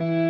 Mm-hmm.